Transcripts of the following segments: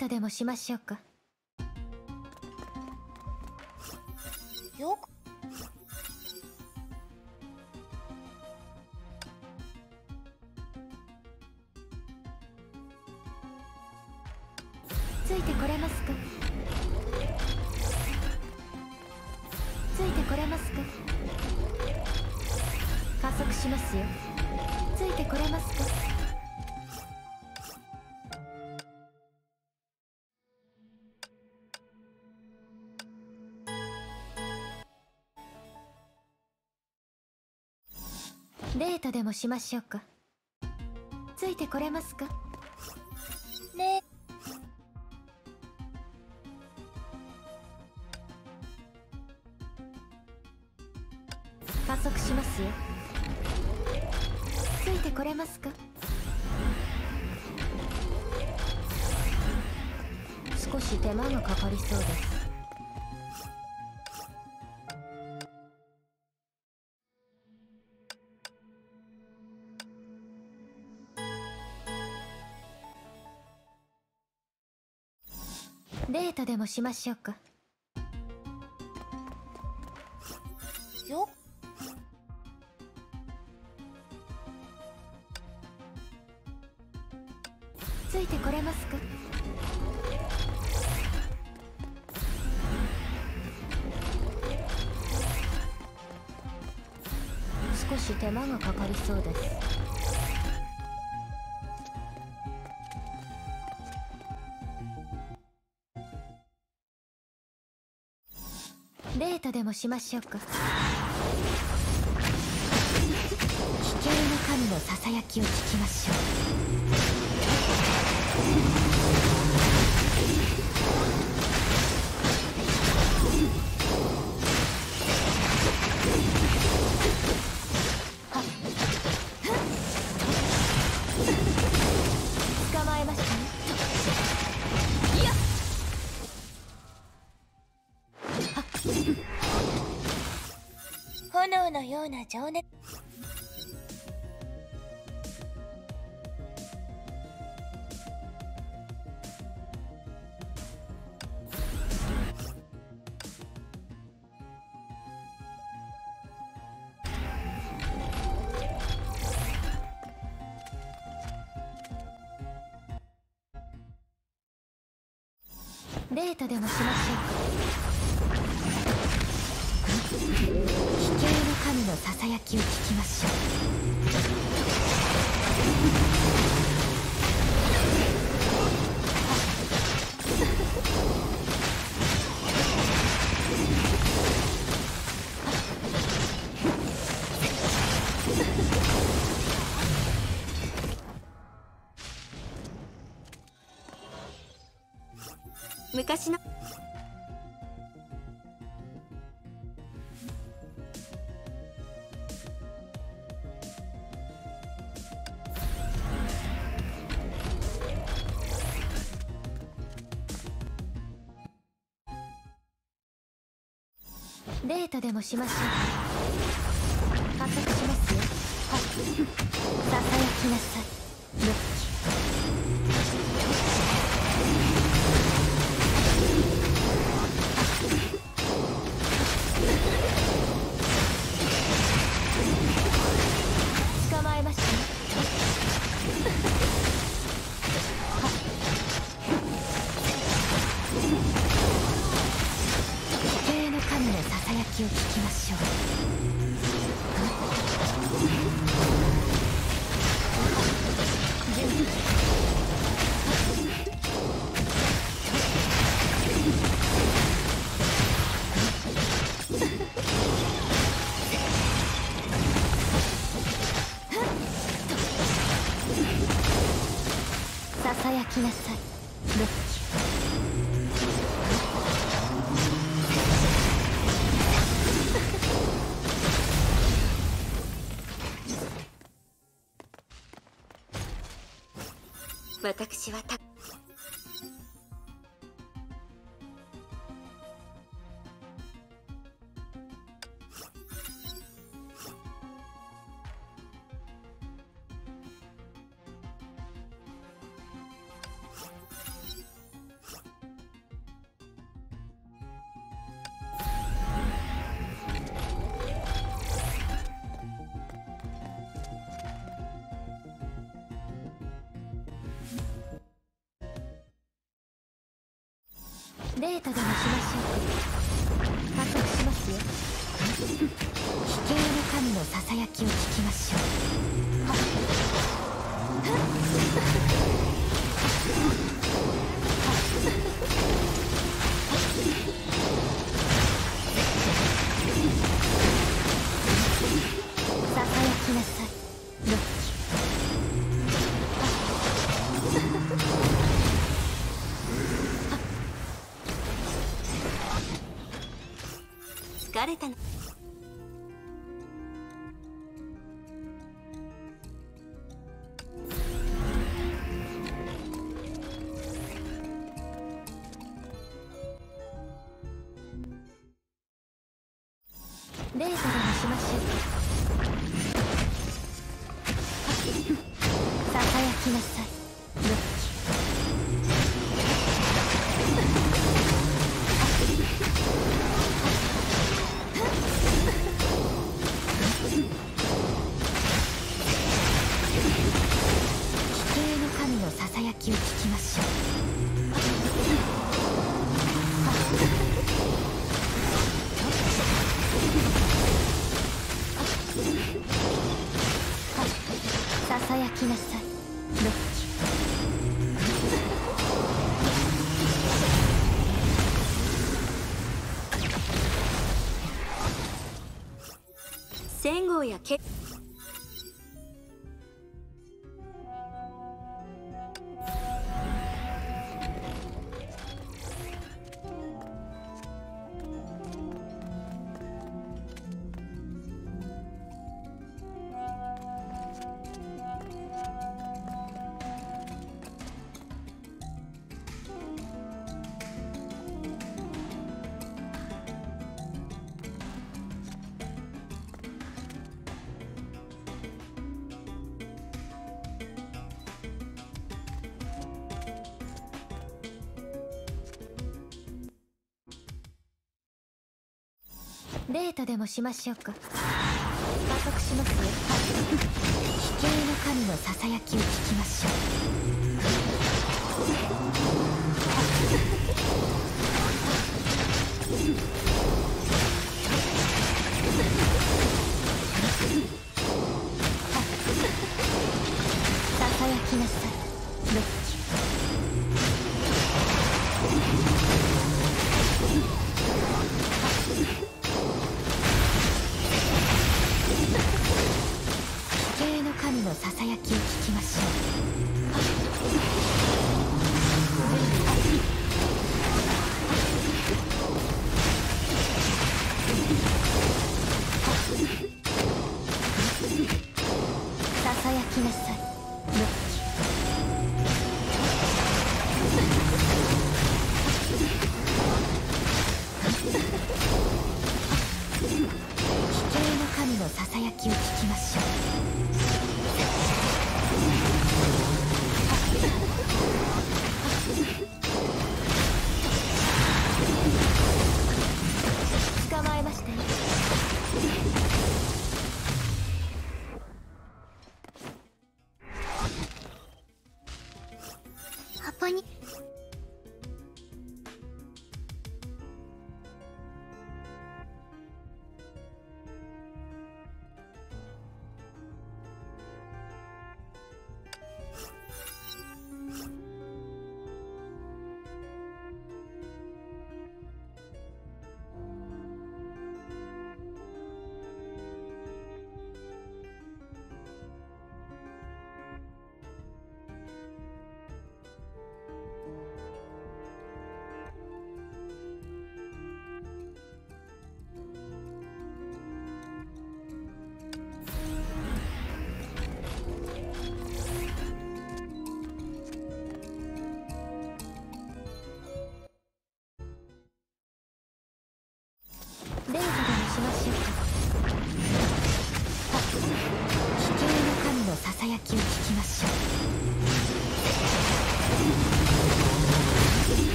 ートでもしましょうか。よくついてこれますか？ついてこれますか？加速しますよ。ついてこれますか？ートでもしましょうか？ついてこれますか？ね。加速しますよ。ついてこれますか？少し手間がかかりそうですデートでもしましょうか。ートでもしましょうか。危険の神のささやきを聞きましょう。のような情熱。デートでも昔の。デートでもしましょう加速しますよ。はい。ささやきなさい。神のささやきを聞きましょう。ささやきなさい。私はたデータでもしましょう。加速しますよ。危険の神のささやきを聞きましょう。デートでもしましょうささやきなさいやけデートでもしましょうか。加速しますよ。危険の神のささやきを聞きましょう。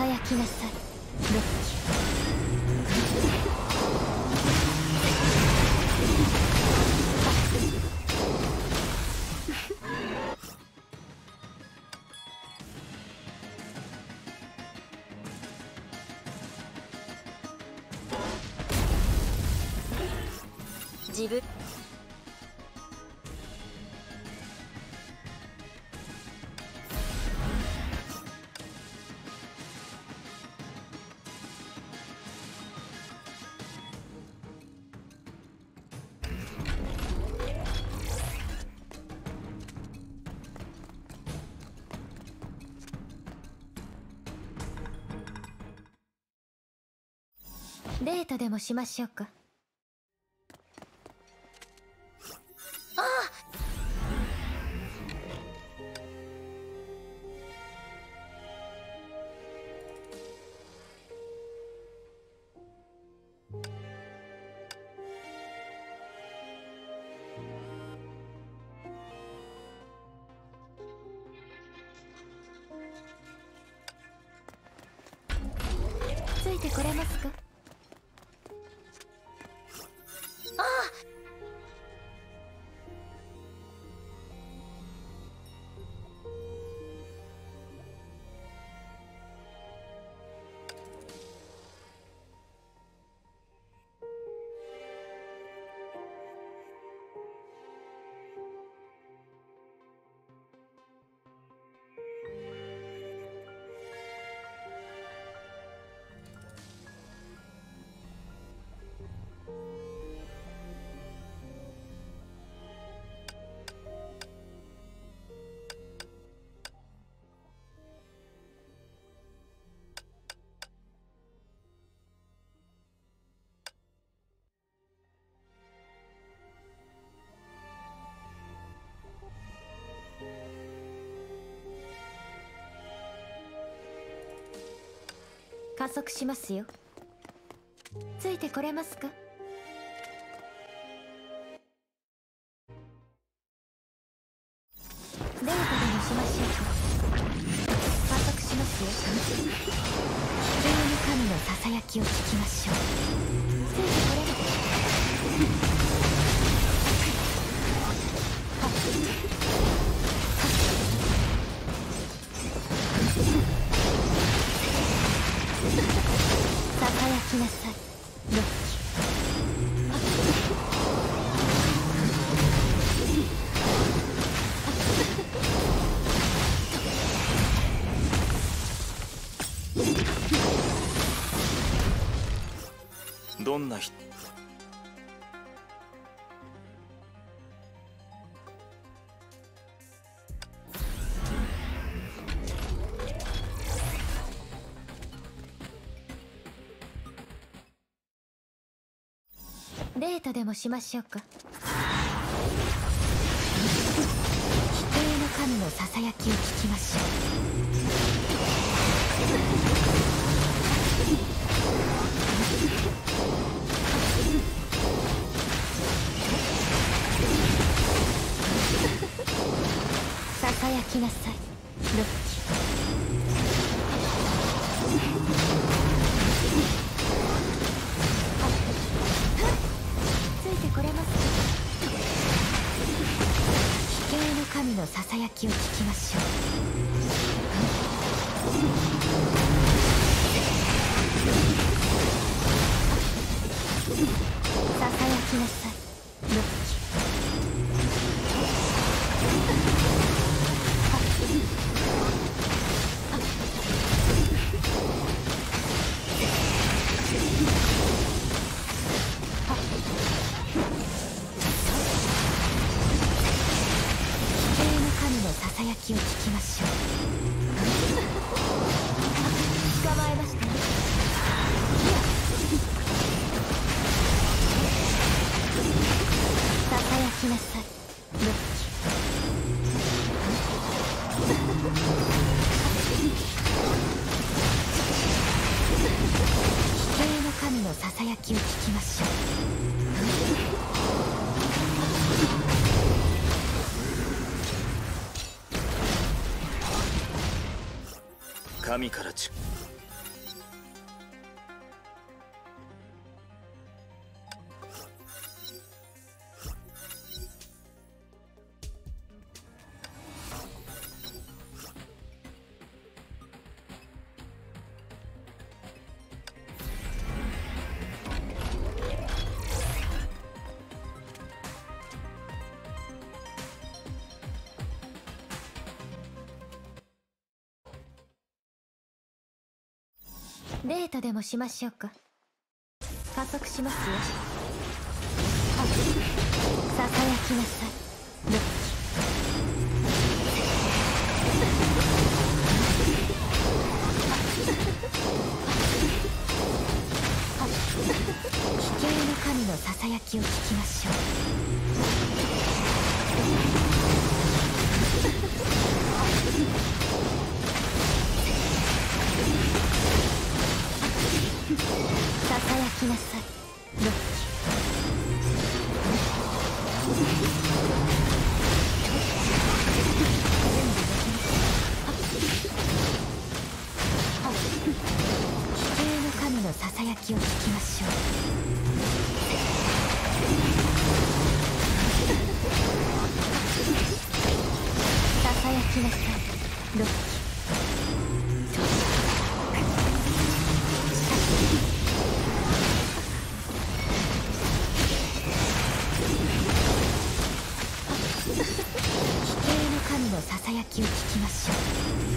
ささやきなさい。ロッキトでもしましょうか。あついてこれますか？加速しますよ。ついてこれますか？さい。ロッデートでもしましょうか。否定の神のささやきを聞きましょう。ささやきなさい。ロッキを聞きましょう。闇からちでもしましょうか。加速しますよ。ささやきなさい。きを聞きましょう。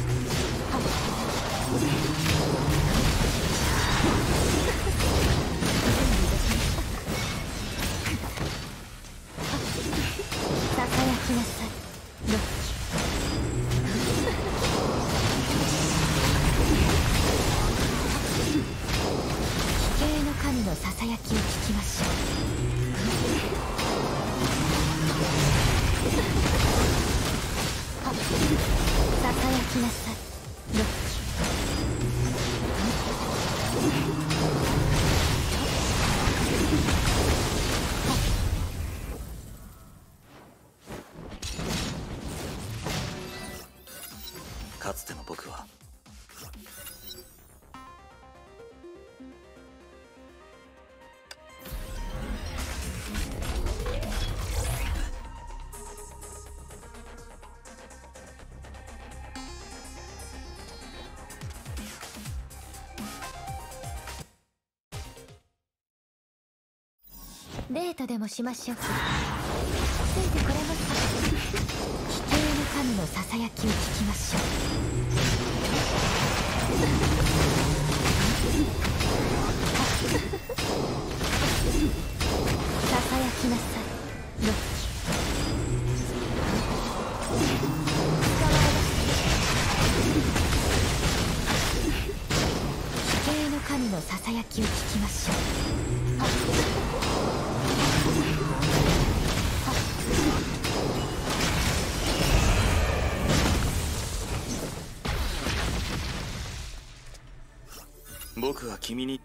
デートでもしましょうか。ついてこれますか。危険の神のささやきを聞きましょう。ささやきなさい。ロッ危険の神のささやきを聞きましょう。僕は君に。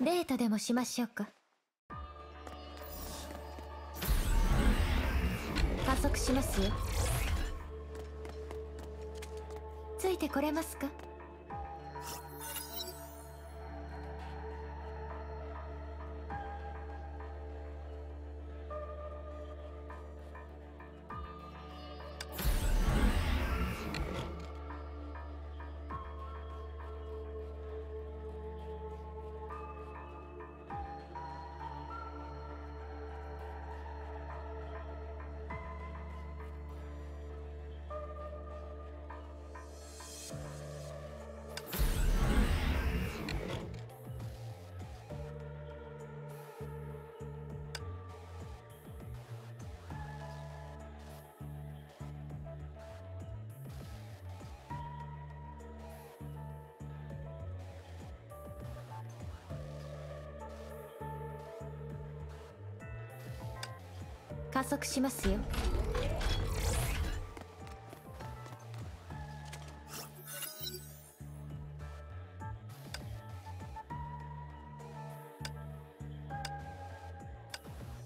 デートでもしましょうか。加速しますよ。いてこれますか？加速しますよ。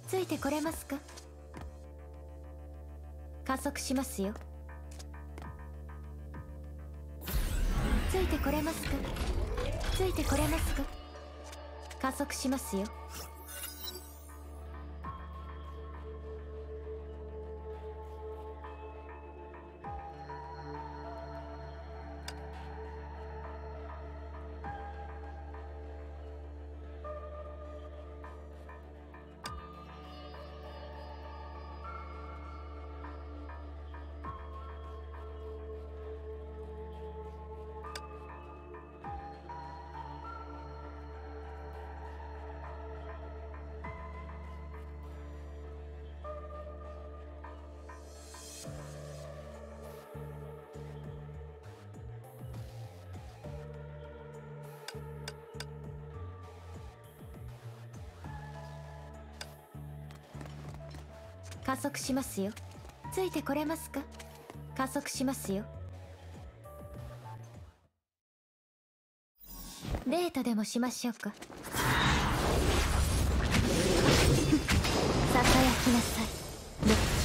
ついてこれますか？加速しますよ。ついてこれますか？ついてこれますか？加速しますよ。速しますよ。ついてこれますか？加速しますよ。デートでもしましょうか？ささやきなさい。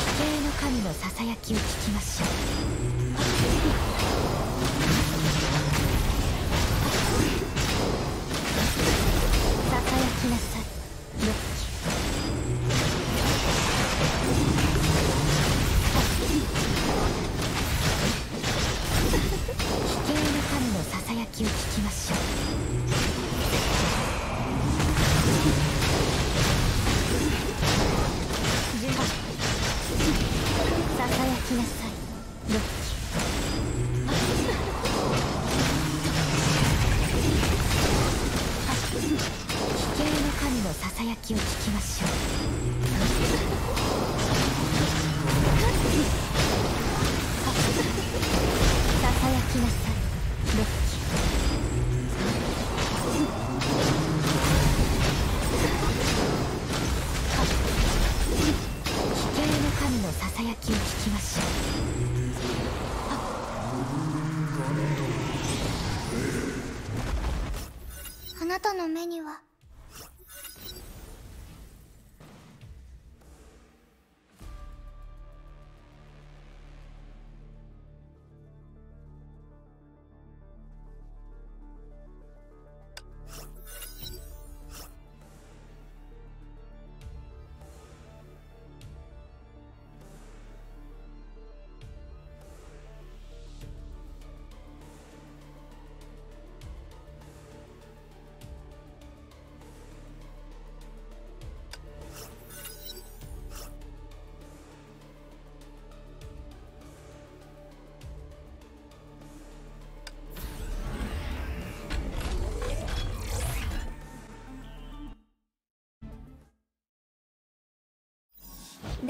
地形の神のささやきを聞きましょう。きなさい。ロッキ地形の神のささやきを聞きましょう。神のささやきを聞きましょう。ささやきなさい。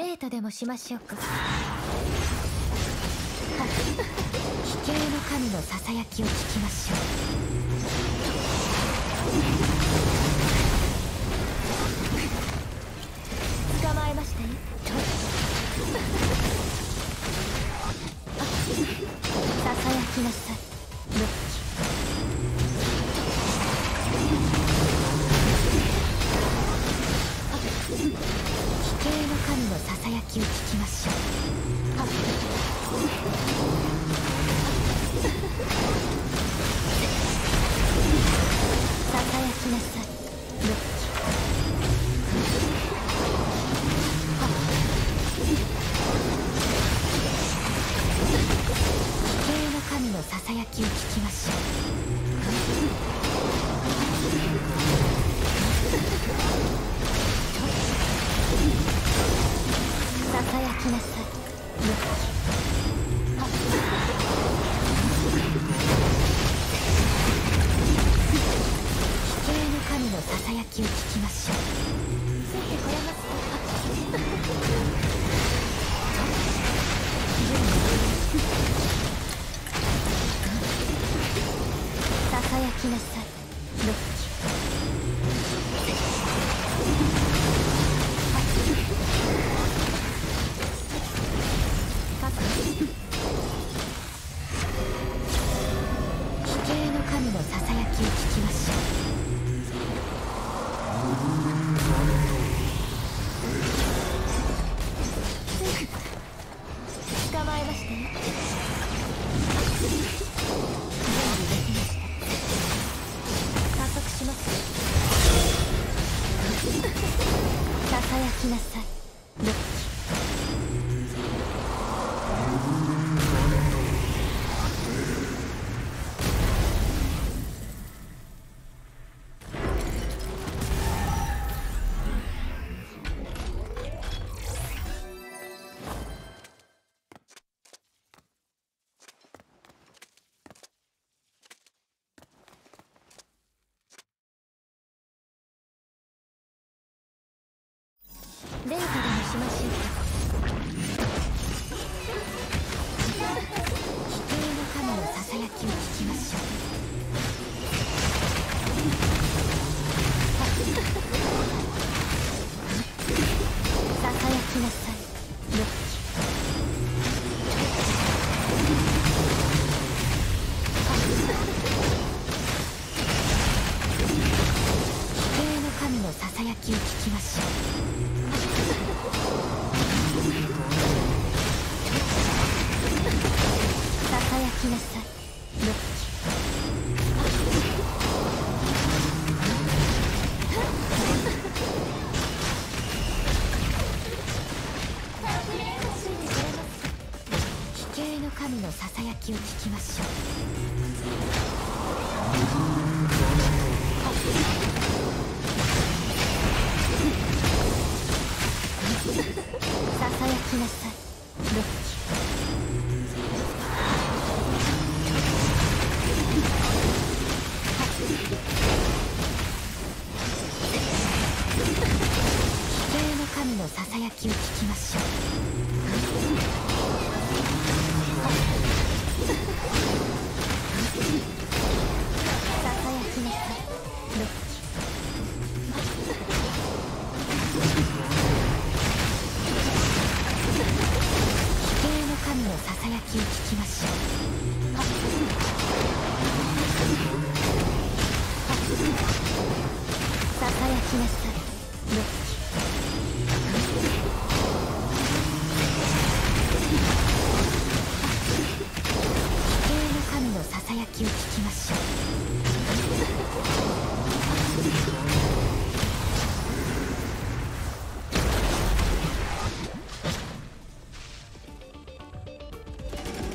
デートでもしましょうか。は地形の神のささやきを聞きましょう。捕まえましたよ。ささやきなさい。ささやきを聞きましょう。しましょう。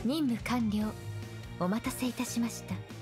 任務完了。お待たせいたしました。